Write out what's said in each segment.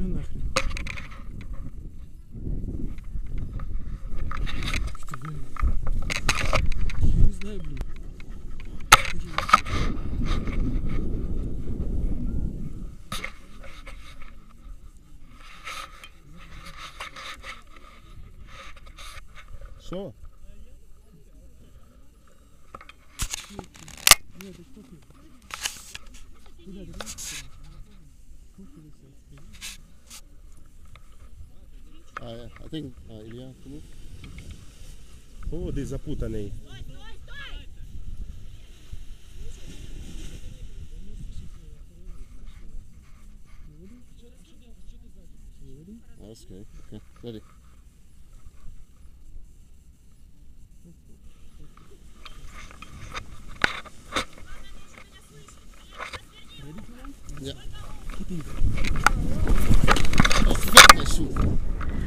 Ну нахрен. Что блин? Я не знаю, блин. Що? Нет, это что ты? Куда ты? Сколько висят? I, I think uh, Ілля, тому О, десь запутаний. That's okay. Okay, ready.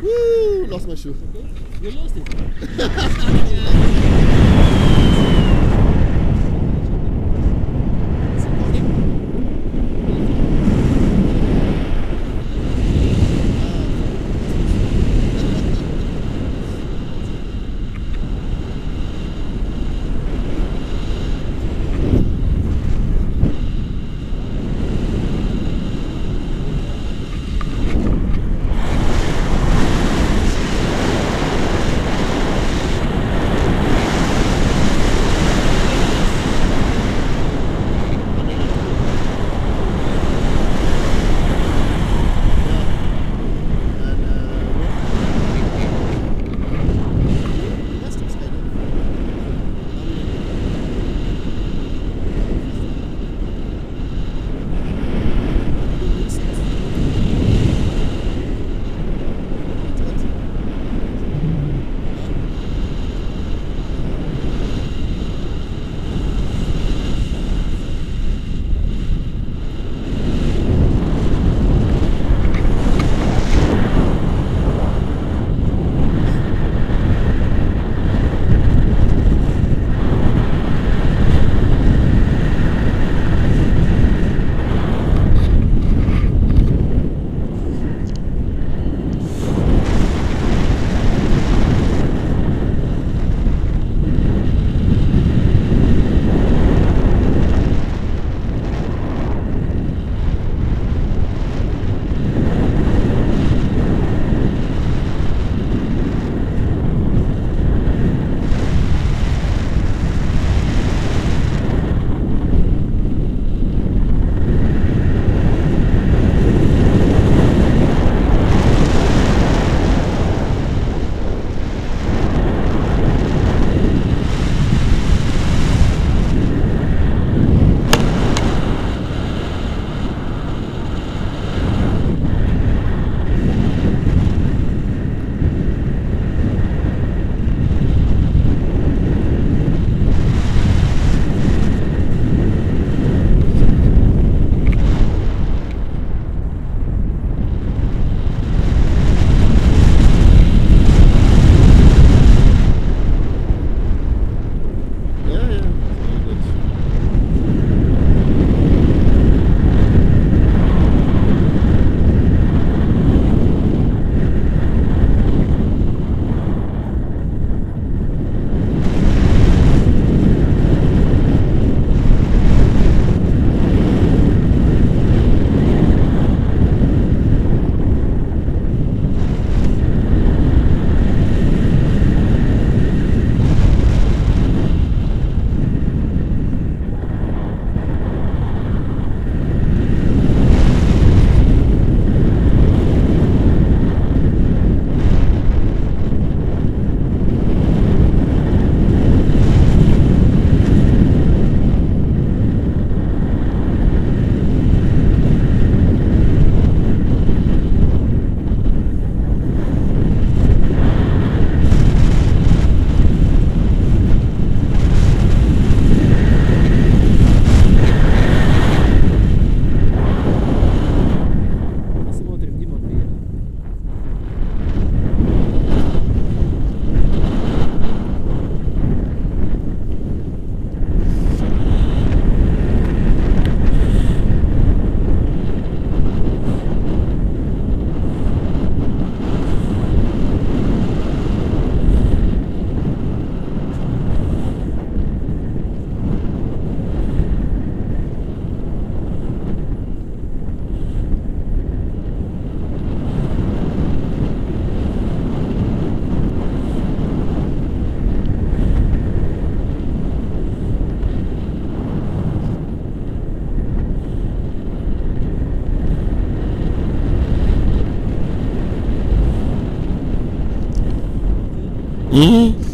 Woo! Lost my shoe. You lost it. 嗯。